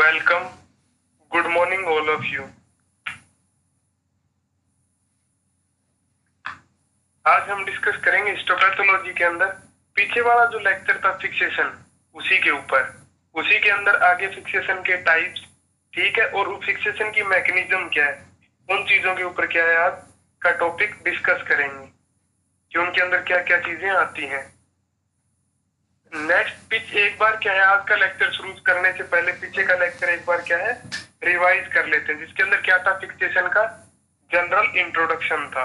Welcome good morning all of you आज हम discuss करेंगे हिस्टोपैथोलॉजी के अंदर। पीछे वाला जो लेक्चर था फिक्सेशन उसी के ऊपर। उसी के अंदर आगे फिक्सेशन के टाइप्स ठीक है? और फिक्सेशन की मैकेनिज्म क्या है? उन चीज़ों के ऊपर क्या है आज? का टॉपिक डिस्कस करेंगे। कि उनके अंदर क्या क्या चीज़ें आती हैं। नेक्स्ट पिच एक बार क्या है? आज का लेक्चर शुरू करने से पहले पीछे का लेक्चर एक बार क्या है? रिवाइज कर लेते हैं, जिसके अंदर क्या था फिक्सेशन का? जनरल इंट्रोडक्शन था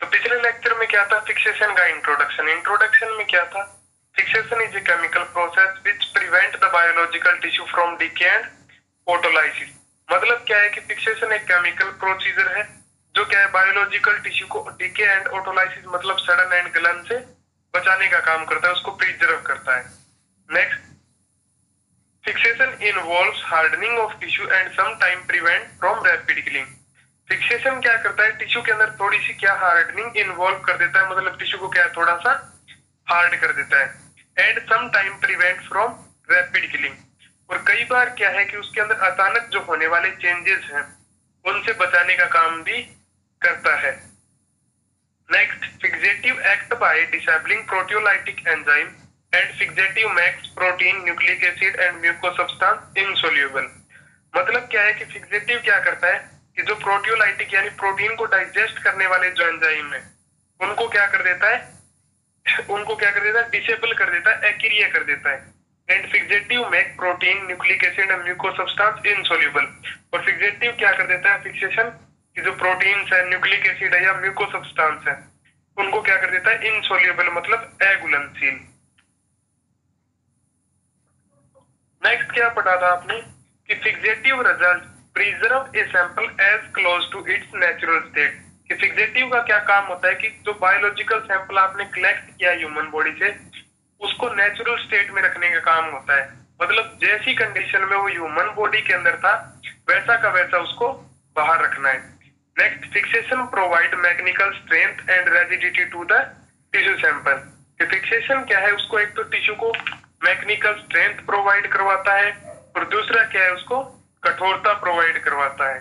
तो पिछले लेक्चर में क्या था? फिक्सेशन का इंट्रोडक्शन इंट्रोडक्शन में क्या था? Fixation is a chemical process which prevent the biological tissue from decay and autolysis मतलब क्या है कि फिक्सेशन एक केमिकल प्रोसीजर है, जो क्या है बायोलॉजिकल टिश्यू को डीके एंड ऑटोलाइसिस मतलब सडन एंड गलन से बचाने का काम करता है, उसको प्रिजर्व करता है। Next fixation involves hardening of tissue and some time prevent from rapid killing fixation क्या करता है? टिश्यू के अंदर थोड़ी सी क्या हार्डनिंग इन्वॉल्व कर देता है? मतलब टिश्यू को क्या थोड़ा सा हार्ड कर देता है। And some time prevent from rapid killing और कई बार क्या है कि उसके अंदर अचानक जो होने वाले चेंजेस हैं, उनसे बचाने का काम भी करता है। Next fixative act by disabling proteolytic enzyme and fixative makes protein nucleic acid and muco insoluble मतलब क्या है कि फिक्सेटिव क्या करता है? कि जो प्रोटियोलाइटिक यानी प्रोटीन को डाइजेस्ट करने वाले जो एंजाइम है, उनको क्या कर देता है? उनको क्या कर देता है? डिसेबल कर देता है एक्रिया कर देता है। And fixative make protein nucleic acid and muco substance insoluble और फिक्सेटिव क्या कर देता है? फिक्सेशन की जो प्रोटीन्स है न्यूक्लिक एसिड है या म्यूको सब्सटेंस है, उनको क्या कर देता है? इनसोल्यूबल मतलब अघुलनशील नेक्स्ट क्या पढ़ा था आपने? कि fixative result preserve a sample as close to its natural state fixative का क्या काम होता है कि जो बायोलॉजिकल सैंपल आपने कलेक्ट किया ह्यूमन बॉडी से, उसको नेचुरल स्टेट में रखने का काम होता है। मतलब जैसी कंडीशन में वो ह्यूमन बॉडी के अंदर था, वैसा का वैसा उसको बाहर रखना है। Next fixation provide mechanical strength and rigidity to the tissue sample fixation क्या है? उसको एक तो टिश्यू को मैकेनिकल स्ट्रेंथ प्रोवाइड करवाता है, और दूसरा क्या है? उसको कठोरता प्रोवाइड करवाता है।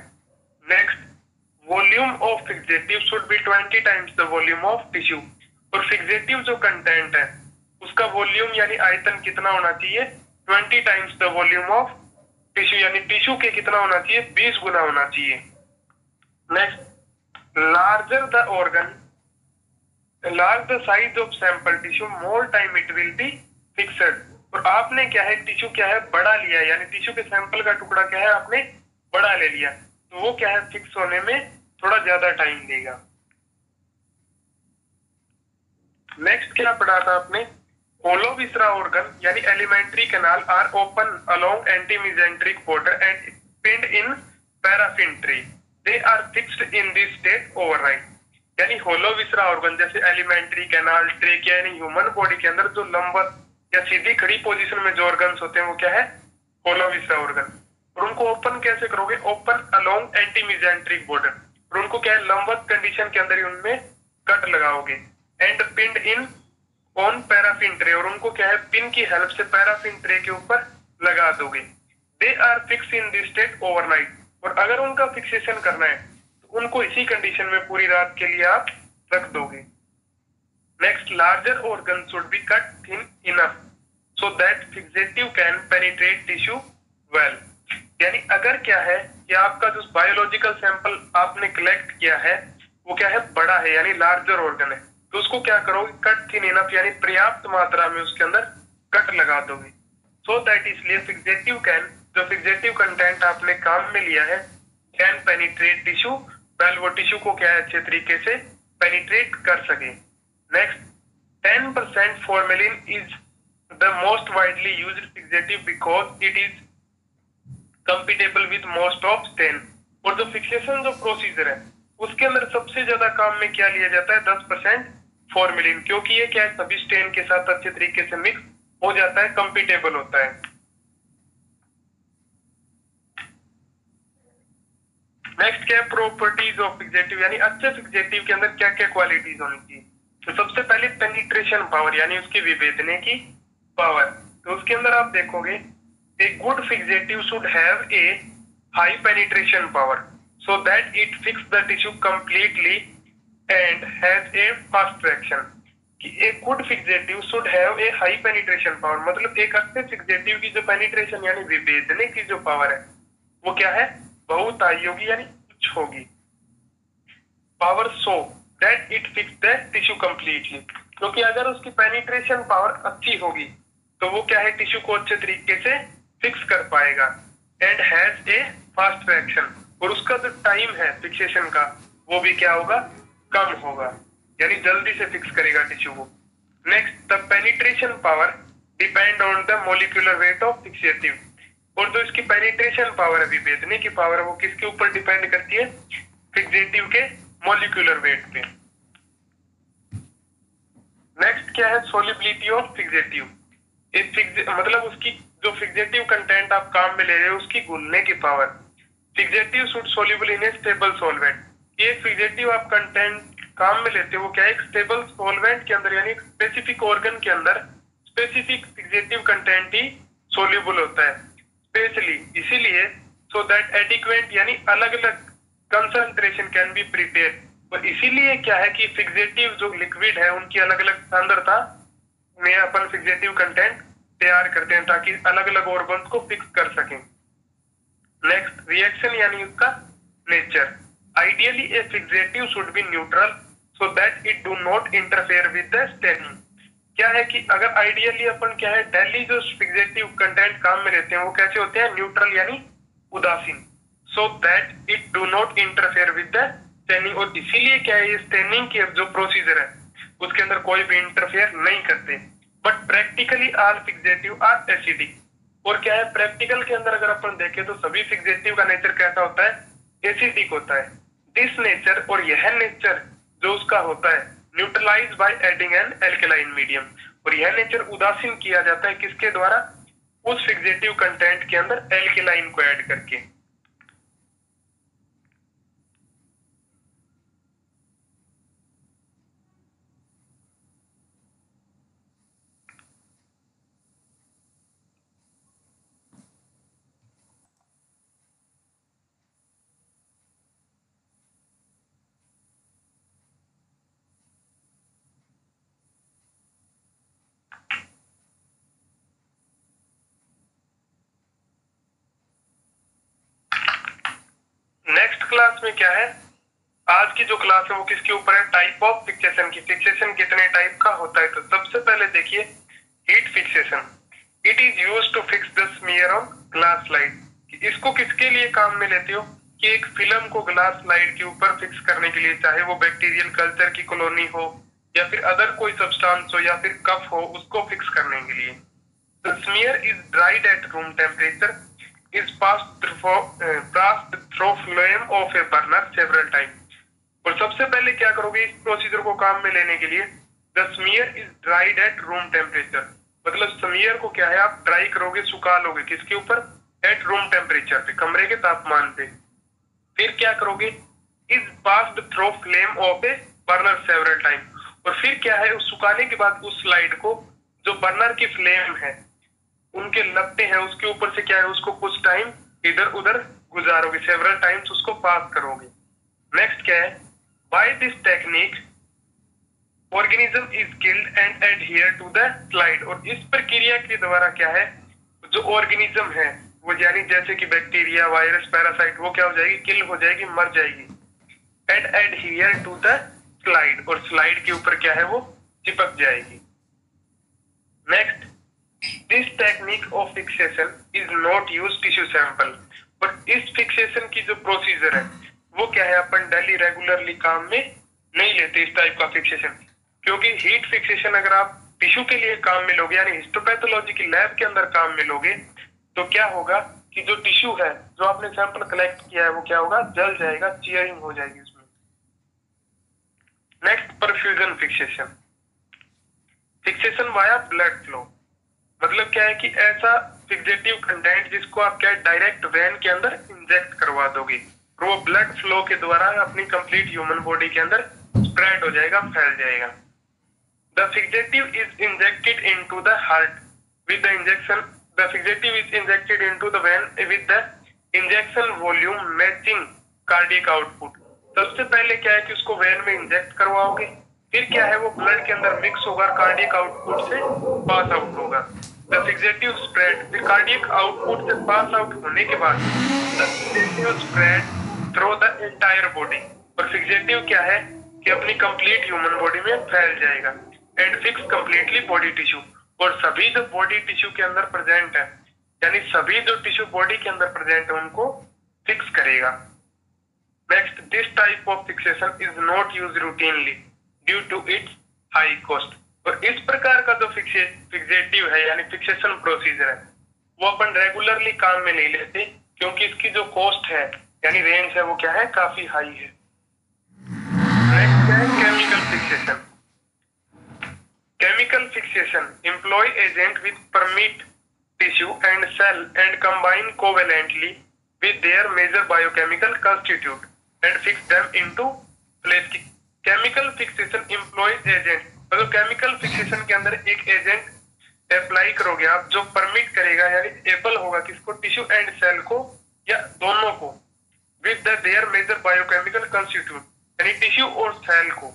Next volume of fixative should be 20 times the volume of tissue और फिक्सेटिव जो कंटेंट है, उसका वॉल्यूम यानी आयतन कितना होना चाहिए? 20 times the volume of tissue यानी टिश्यू के कितना होना चाहिए? 20 गुना होना चाहिए। Next larger the organ large the size of sample tissue more time it will be fixed और आपने क्या है टिश्यू क्या है, बड़ा लिया, यानी टिश्यू के सैंपल का टुकड़ा क्या है, आपने बड़ा ले लिया। तो वो क्या है फिक्स होने में थोड़ा ज़्यादा टाइम देगा। नेक्स्ट क्या पढ़ा था आपने? ओलोविसरा ऑर्गन यानी alimentary canal are open along antimesenteric border and pinned in paraffin tray they are fixed in this state overnight यानी होलोविसरा ऑर्गन जैसे एलिमेंट्री कैनाल ट्रेक यानी ह्यूमन बॉडी के अंदर जो लंबर या सीधी खड़ी पोजीशन में जो ऑर्गन्स होते हैं, वो क्या है? होलोविसरा ऑर्गन और उनको ओपन कैसे करोगे? ओपन अलोंग एंटीमिजेंट्रिक बॉर्डर और उनको क्या है? लंबवत कंडीशन के अंदर ही उनमें कट लगाओगे. And pinned in on paraffin tray और उनको क्या है? पिन की हेल्प से पैराफिन ट्रे के ऊपर लगा दोगे. They are fix in this state overnight और अगर उनका फिक्सेशन करना है तो उनको इसी कंडीशन में पूरी रात के लिए आप रख दोगे. Next larger organ should be cut thin enough so that fixative can penetrate tissue well. यानी अगर क्या है कि आपका जो बायोलॉजिकल सैंपल आपने कलेक्ट किया है, वो क्या है? बड़ा है, यानी लार्जर ऑर्गन है। तो उसको क्या करोगे कट थिन इनफ यानी पर्याप्त मात्रा में उसके अंदर कट लगा दोगे। सो दैट इसलिए फिक्सेटिव कैन जो फिक्सेटिव कंटेंट आपने काम में लिया है कैन पेनिट्रेट टिश्यू वेल वो टिश्यू को क्या है? अच्छे तरीके से पेनिट्रेट कर सके। Next, 10% formalin is the most widely used fixative because it is compatible with most of stain. और जो फिक्सेशन जो प्रोसीजर है उसके अंदर सबसे ज़्यादा काम में क्या लिया जाता है? 10 परसेंट फॉर्मेलिन क्योंकि ये क्या है? सभी स्टेन के साथ अच्छे तरीके से मिक्स हो जाता है कंपिटेबल होता है। नेक्स्ट क्या प्रॉपर्टीज़ ऑफ़ फिक्सेटिव यानी अच्छे फिक्सेटिव के अंदर क्या क्या क्वालिटीज होनी चाहिए? तो सबसे पहले पेनिट्रेशन पावर यानी उसकी विभेदने की पावर तो उसके अंदर आप देखोगे a good fixative should have a high penetration power so that it fix the tissue completely and has a fast reaction कि एक good fixative should have a high penetration power मतलब एक अच्छे फिक्सेटिव की जो पेनिट्रेशन यानी विभेदने की जो पावर है, वो क्या है? बहुत आई होगी यानी उच्च होगी। Power so that it fix the tissue completely क्योंकि अगर उसकी पेनिट्रेशन पावर अच्छी होगी तो वो क्या है टिश्यू को अच्छे तरीके से फिक्स कर पाएगा and has a fast reaction और उसका जो तो टाइम है फिक्सेशन का, वो भी क्या होगा, कम होगा। यानी जल्दी से फिक्स करेगा टिश्यू को। Next the penetration power depend on the molecular weight of fixative और जो इसकी पेनिट्रेशन पावर है, विभेदने की पावर है, वो किसके ऊपर डिपेंड करती है? फिक्सेटिव के मोलिकुलर वेट पे। नेक्स्ट क्या है? सोलिबिलिटी ऑफ़ फिक्सेटिव मतलब उसकी जो फिक्सेटिव कंटेंट आप काम में ले रहे हो, उसकी घुलने की power fixative should soluble in a stable solvent ये फिक्सेटिव आप कंटेंट काम में लेते हो क्या एक स्टेबल सॉल्वेंट के अंदर, यानी स्पेसिफिक ऑर्गन के अंदर स्पेसिफिक फिक्सेटिव कंटेंट ही सोल्यूबल होता है। स्पेशली इसीलिए सो दैट एडिक्वेंट यानी अलग अलग कंसंट्रेशन कैन बी प्रिपेयर इसीलिए क्या है कि फिक्सेटिव जो लिक्विड है, उनकी अलग अलग सांद्रता में अपन फिक्सेटिव कंटेंट तैयार करते हैं ताकि अलग अलग ऑर्गन को फिक्स कर सकें। नेक्स्ट रिएक्शन यानी उसका nature ideally a fixative should be neutral so that it do not interfere with the staining क्या है कि अगर आइडियली अपन क्या है डेली जो फिक्सेटिव कंटेंट काम में रहते हैं, वो कैसे होते हैं? न्यूट्रल यानी उदासीन। So that it do not interfere with the staining और इसीलिए क्या है, ये स्टेनिंग के जो प्रोसीजर है, उसके अंदर कोई भी इंटरफेयर नहीं करते। But practically all fixative are acidic और क्या है प्रैक्टिकल के अंदर अगर अपन देखें तो सभी फिक्सेटिव का नेचर कैसा होता है? एसिडिक होता है। दिस नेचर और यह नेचर जो उसका होता है neutralize by adding an alkaline medium और यह नेचर उदासीन किया जाता है किसके द्वारा? उस फिक्सेटिव कंटेंट के अंदर एल्केलाइन को ऐड करके। क्लास में क्या है? आज की जो क्लास है, वो किसके ऊपर है? टाइप ऑफ़ फिक्सेशन की। फिक्सेशन कितने टाइप का होता है? तो सबसे पहले देखिए heat fixation it is use to fix the smear on glass slide इसको किसके लिए काम में लेते हो? कि एक फ़िल्म को ग्लास स्लाइड के ऊपर फिक्स करने के लिए, चाहे वो बैक्टीरियल कल्चर की कॉलोनी हो, या फिर अदर कोई सब्सटेंस हो, या फिर कफ हो, उसको फिक्स करने के लिए। The smear is dried at room temperature is passed through, uh, passed through flame of a burner several times. और सबसे पहले क्या करोगे इस प्रोसीजर को काम में लेने के लिए? The smear is dried at room temperature मतलब स्मीयर को क्या है आप ड्राई करोगे सुखा लोगे? किसके ऊपर? एट रूम टेम्परेचर पे कमरे के तापमान पे। फिर क्या करोगे? Is passed through flame of a burner several time और फिर क्या है उस सुखाने के बाद उस स्लाइड को जो बर्नर की फ्लेम है उनके लगते हैं, उसके ऊपर से क्या है, उसको कुछ टाइम इधर उधर गुजारोगे सेवरल टाइम्स उसको पास करोगे। नेक्स्ट क्या है? By this technique organism is killed and adhere to the slide और इस प्रक्रिया के द्वारा क्या है? जो ऑर्गेनिज्म है, वो यानी जैसे कि बैक्टीरिया वायरस पैरासाइट वो क्या हो जाएगी? किल हो जाएगी, मर जाएगी। And adhere to the slide और स्लाइड के ऊपर क्या है वो? चिपक जाएगी। Next this technique of fixation is not use tissue sample but इस फिक्सेशन की जो प्रोसीजर है, वो क्या है? अपन डेली रेगुलरली काम में नहीं लेते इस टाइप का फिक्सेशन क्योंकि हीट फिक्सेशन अगर आप टिश्यू के लिए काम में लोगे, यानी हिस्टोपैथोलॉजी की लैब के अंदर काम में लोगे तो क्या होगा कि जो टिश्यू है, जो आपने सैंपल कलेक्ट किया है, वो क्या होगा? जल जाएगा चियरिंग हो जाएगी उसमें। Next perfusion fixation fixation via blood flow मतलब क्या है कि ऐसा फिक्सेटिव कंटेंट जिसको आप क्या डायरेक्ट वैन के अंदर इंजेक्ट करवा दोगे, और वो ब्लड फ्लो के द्वारा अपनी कंप्लीट ह्यूमन बॉडी के अंदर स्प्रेड हो जाएगा, फैल जाएगा। The fixative is injected into the heart with the injection the fixative is injected into the vein with the injection volume matching cardiac output सबसे पहले क्या है कि उसको वैन में इंजेक्ट करवाओगे फिर क्या है, वो ब्लड के अंदर मिक्स होगा कार्डियक आउटपुट से पास आउट होगा। स्प्रेड फिर कार्डियक आउटपुट से पास आउट होने के बाद spread through the entire body और क्या है कि अपनी कंप्लीट ह्यूमन बॉडी में फैल जाएगा। And fix completely body tissue और सभी जो बॉडी टिश्यू के अंदर प्रेजेंट है, यानी सभी जो टिश्यू बॉडी के अंदर प्रेजेंट है, उनको फिक्स करेगा। Next this type of fixation is not use routinely due to its high cost और इस प्रकार का जो फिक्सेटिव है, यानी फिक्सेशन प्रोसीजर है, वो अपन रेगुलरली काम में नहीं लेते, क्योंकि इसकी जो कॉस्ट है, यानी रेंज है, वो क्या है? काफ़ी हाई है। Chemical fixation employ agent with permit tissue and cell and combine covalently with their major biochemical constitute and fix them into place chemical fixation employs agent मतलब केमिकल फिक्सेशन के अंदर एक एजेंट अप्लाई करोगे आप, जो permit करेगा, यानी able होगा किसको? टिश्यू एंड सेल को या दोनों को? With the their major biochemical constitute यानी टिश्यू और सेल को।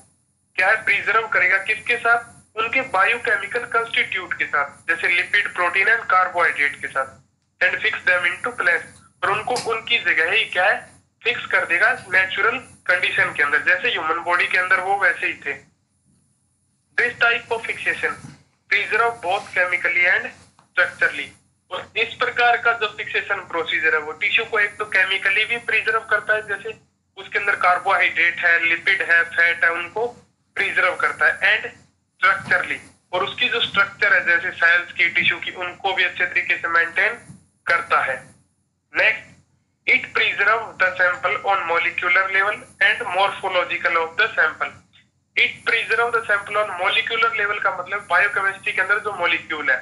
क्या है? प्रिजर्व करेगा किसके साथ? उनके बायोकेमिकल कंस्टिट्यूट के साथ, जैसे लिपिड प्रोटीन एंड कार्बोहाइड्रेट के साथ। And fix them into place और उनको उनकी जगह ही क्या है? फिक्स कर देगा नेचुरल कंडीशन के अंदर। जैसे ह्यूमन बॉडी के अंदर वो वैसे ही थे। This type of fixation preserve both chemically and structurally इस प्रकार का जो फिक्सेशन प्रोसीजर है, वो टिश्यू को एक तो केमिकली भी प्रिजर्व करता है, जैसे उसके अंदर कार्बोहाइड्रेट है लिपिड है फैट है, उनको प्रिजर्व करता है एंड स्ट्रक्चरली और उसकी जो स्ट्रक्चर है, जैसे सेल्स की टिश्यू की, उनको भी अच्छे तरीके से मेंटेन करता है। Next It preserves the sample on molecular level and morphological of the sample. It preserves the sample on molecular level का मतलब बायोकेमिस्ट्री के अंदर जो मॉलिक्यूल है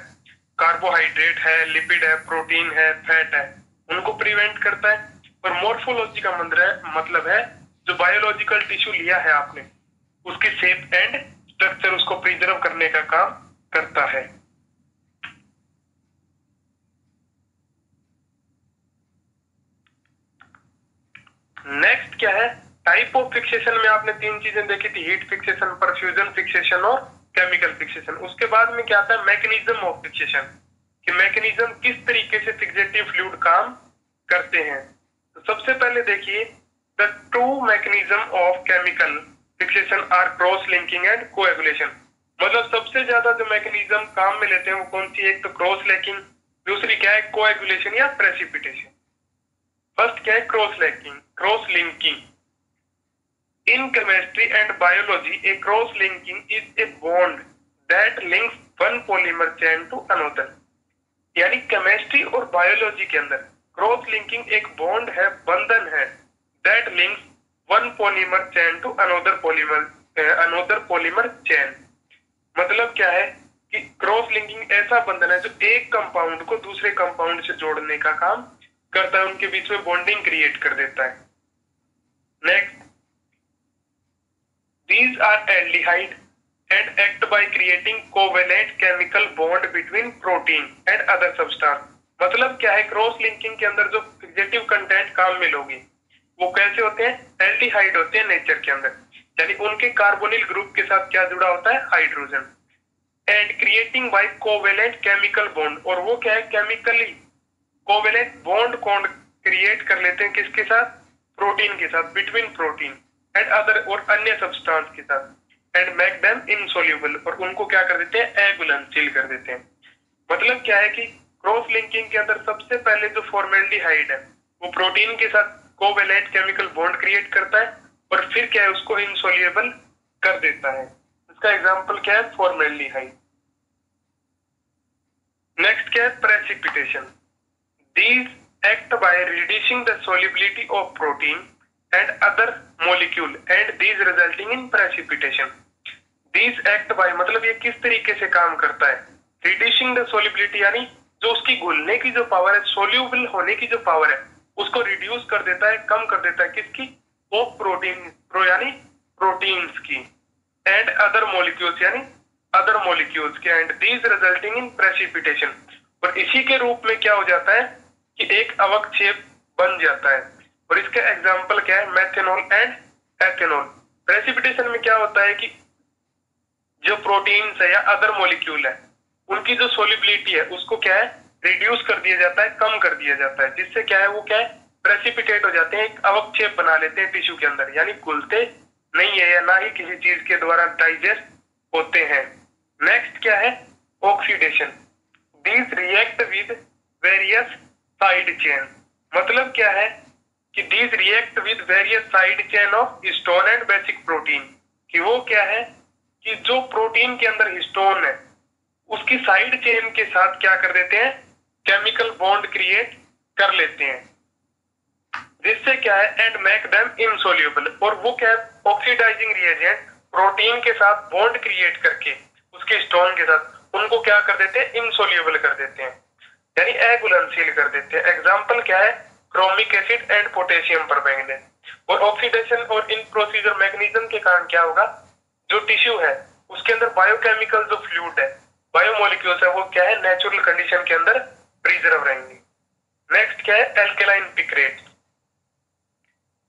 कार्बोहाइड्रेट है लिपिड है प्रोटीन है फैट है, उनको प्रिवेंट करता है और मोर्फोलॉजी का मतलब है जो बायोलॉजिकल टिश्यू लिया है आपने, उसकी शेप एंड स्ट्रक्चर उसको प्रिजर्व करने का काम करता है नेक्स्ट क्या है टाइप ऑफ़ फिक्सेशन में आपने तीन चीज़ें देखी थी हीट फिक्सेशन परफ्यूजन फिक्सेशन और केमिकल फिक्सेशन उसके बाद में क्या आता है मैकेनिज्म ऑफ़ फिक्सेशन कि मैकेनिज्म किस तरीके से फिक्सेटिव फ्लूड काम करते हैं? तो सबसे पहले देखिए the two mechanism of chemical fixation are cross linking and coagulation मतलब सबसे ज़्यादा जो मैकेनिज्म काम में लेते हैं वो कौन सी? एक तो क्रॉस लिंकिंग दूसरी क्या है? कोएगुलेशन या प्रेसिपिटेशन फ़र्स्ट क्या है? Cross linking cross linking. In chemistry and biology, a cross linking is a bond that links one polymer chain to another. यानी केमिस्ट्री और बायोलॉजी के अंदर क्रॉस लिंकिंग एक बॉन्ड है बंधन है that links one polymer chain to another polymer another polymer chain मतलब क्या है कि क्रॉस लिंकिंग ऐसा बंधन है जो एक कंपाउंड को दूसरे कंपाउंड से जोड़ने का काम करता है उनके बीच में बॉन्डिंग क्रिएट कर देता है next these are aldehyde and act by creating covalent chemical bond between protein and other substance. मतलब क्या है क्रॉस लिंकिंग के अंदर जो फिक्सेटिव कंटेंट काम में लोगे वो कैसे होते हैं? एल्डिहाइड होते हैं नेचर के अंदर। यानी उनके कार्बोनिल ग्रुप के साथ क्या जुड़ा होता है? Hydrogen and creating by covalent chemical bond और वो क्या है? Chemically covalent bond bond create कर लेते हैं? किसके साथ? प्रोटीन के साथ बिटवीन प्रोटीन एंड अदर और अन्य सब्सटेंस के साथ। एंड मेक देम इनसोल्यूबल और उनको क्या कर देते हैं? एगुलेंसिल कर देते हैं। मतलब क्या है कि क्रॉस लिंकिंग के अंदर सबसे पहले जो फॉर्मेल्डिहाइड है, वो प्रोटीन के साथ कोवेलेंट केमिकल बॉन्ड क्रिएट करता है और फिर क्या है, उसको इनसोल्यूबल कर देता है। इसका एग्जांपल क्या है? फॉर्मेल्डिहाइड नेक्स्ट क्या है? Precipitation these act by reducing the solubility of protein and other molecule, and these resulting in precipitation. These act by मतलब ये किस तरीके से काम करता है? रिड्यूसिंग द सोलिबिलिटी यानी जो उसकी घुलने की जो पावर है सोल्यूबल होने की जो पावर है, उसको रिड्यूस कर देता है, कम कर देता है किसकी? वो प्रोटीन प्रो यानी प्रोटीन्स की एंड अदर मोलिक्यूल्स यानी अदर मोलिक्यूल्स के and these resulting in precipitation और इसी के रूप में क्या हो जाता है कि एक अवक्षेप बन जाता है। और इसका एग्ज़ाम्पल क्या है? मैथेनॉल एंड एथेनॉल प्रेसिपिटेशन में क्या होता है कि जो प्रोटीन्स है या अदर मोलिक्यूल है, उनकी जो सोलिबिलिटी है, उसको क्या है? रिड्यूस कर दिया जाता है, कम कर दिया जाता है। जिससे क्या है? वो क्या है? प्रेसिपिटेट हो जाते हैं, एक अवक्षेप बना लेते हैं टिश्यू के अंदर। यानी घुलते नहीं है या ना ही किसी चीज़ के द्वारा डाइजेस्ट होते हैं। नेक्स्ट क्या है? Oxidation these react with various side chain मतलब क्या है? कि these react with various side chain of histone and basic protein कि वो क्या है? कि जो प्रोटीन के अंदर हिस्टोन है, उसकी साइड चेन के साथ क्या कर देते हैं? केमिकल बॉन्ड क्रिएट कर लेते हैं। जिससे क्या है? एंड मेक देम इनसोल्यूबल और वो क्या है? ऑक्सीडाइजिंग रिएजेंट प्रोटीन के साथ बॉन्ड क्रिएट करके, उसके स्टोन के साथ, उनको क्या कर देते हैं? इनसोल्यूबल कर देते हैं। यानी अघुलनशील कर देते हैं। एग्ज़ाम्पल क्या है? Chromic acid and potassium permanganate और ऑक्सीडेशन और इन प्रोसीजर मैकेनिज्म के कारण क्या होगा? जो टिश्यू है, उसके अंदर बायोकेमिकल जो फ्लूड है बायोमोलिक्यूल्स है, वो क्या है? नेचुरल कंडीशन के अंदर प्रिजर्व रहेंगे। नेक्स्ट क्या है? Alkaline picrate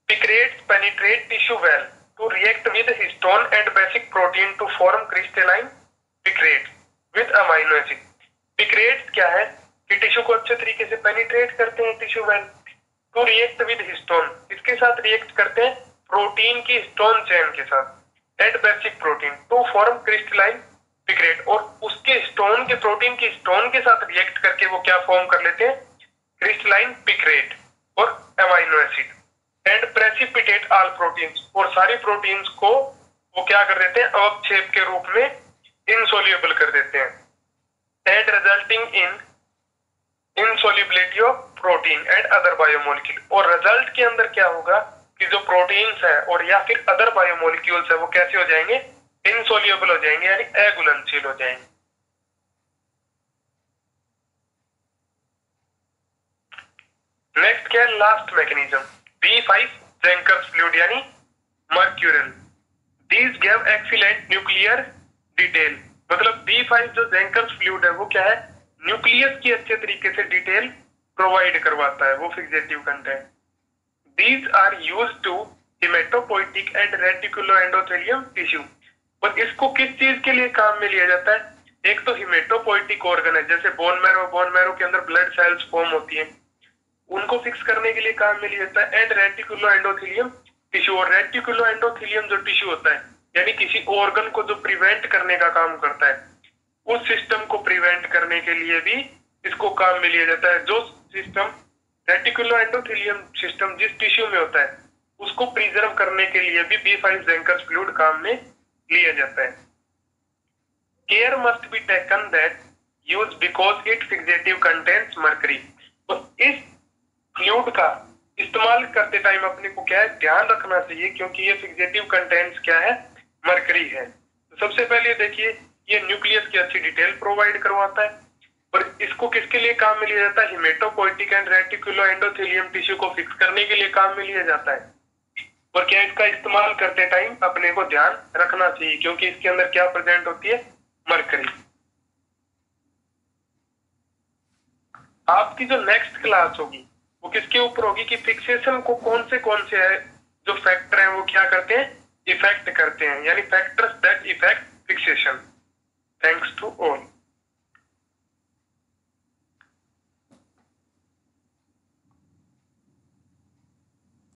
Picrates penetrate tissue well to react with histone and basic protein to form crystalline picrates with amino acid. Picrates क्या है? कि टिश्यू को अच्छे तरीके से पेनिट्रेट करते हैं tissue well to react with histone इसके साथ रिएक्ट करते हैं प्रोटीन की हिस्टोन चेन के साथ. And basic protein to form crystalline picrate और उसके स्टोन के प्रोटीन की स्टोन के साथ रिएक्ट करके वो क्या फॉर्म कर लेते हैं? क्रिस्टलाइन पिक्रेट और amino acid and precipitate all proteins और सारी प्रोटीन्स को वो क्या कर देते हैं? अवक्षेप के रूप में इनसोल्यूबल कर देते हैं. And resulting in insolubility of protein and other biomolecule और रिज़ल्ट के अंदर क्या होगा कि जो प्रोटीन्स है और या फिर अदर बायोमोलिक्यूल्स है, वो कैसे हो जाएँगे? इनसोल्यूबल हो जाएँगे, यानी अघुलनशील हो जाएँगे। नेक्स्ट क्या है? Last mechanism B5 Zenker's fluid, यानी mercurial these gave excellent nuclear detail मतलब बी फाइव जो जेंकर्स फ्लूड है, वो क्या है? न्यूक्लियस की अच्छे तरीके से डिटेल प्रोवाइड करवाता है, वो fixative content these are use to hematopoietic and reticulo endothelium tissue और इसको किस चीज़ के लिए काम में लिया जाता है? एक तो हिमेटोपोइटिक ऑर्गन है, जैसे बोन मैरो बोन मैरो के अंदर ब्लड सेल्स फॉर्म होती है। उनको फिक्स करने के लिए काम में लिया जाता है एंड रेटिकुलो एंडोथिलियम टिश्यू और रेटिकुलो एंडोथिलियम जो टिश्यू होता है, यानी किसी ऑर्गन को जो प्रिवेंट करने का काम करता है, उस सिस्टम को प्रिवेंट करने के लिए भी इसको काम में लिया जाता है। जो सिस्टम रेटिकुलो एंडोथिलियम सिस्टम जिस टिश्यू में होता है, उसको प्रिजर्व करने के लिए भी बी फाइव जेंकर्स फ्लूड काम में लिया जाता है। Care must be taken that use because it fixative contents mercury तो इस फ्लूड का इस्तेमाल करते टाइम अपने को क्या है? ध्यान रखना चाहिए क्योंकि ये फिक्सेटिव कंटेंट्स क्या है? मरकरी है। तो सबसे पहले देखिए, ये न्यूक्लियस की अच्छी डिटेल प्रोवाइड करवाता है। और इसको किसके लिए काम में लिया जाता है? Hematopoietic and reticulo endothelium tissue को फिक्स करने के लिए काम में लिया जाता है। और क्या इसका इस्तेमाल करते टाइम अपने को ध्यान रखना चाहिए, क्योंकि इसके अंदर क्या प्रेजेंट होती है? मरकरी आपकी जो नेक्स्ट क्लास होगी, वो किसके ऊपर होगी कि फिक्सेशन को कौन से कौन से है, जो फैक्टर है, वो क्या करते हैं? इफ़ेक्ट करते हैं। यानी factors that affect fixation thanks to all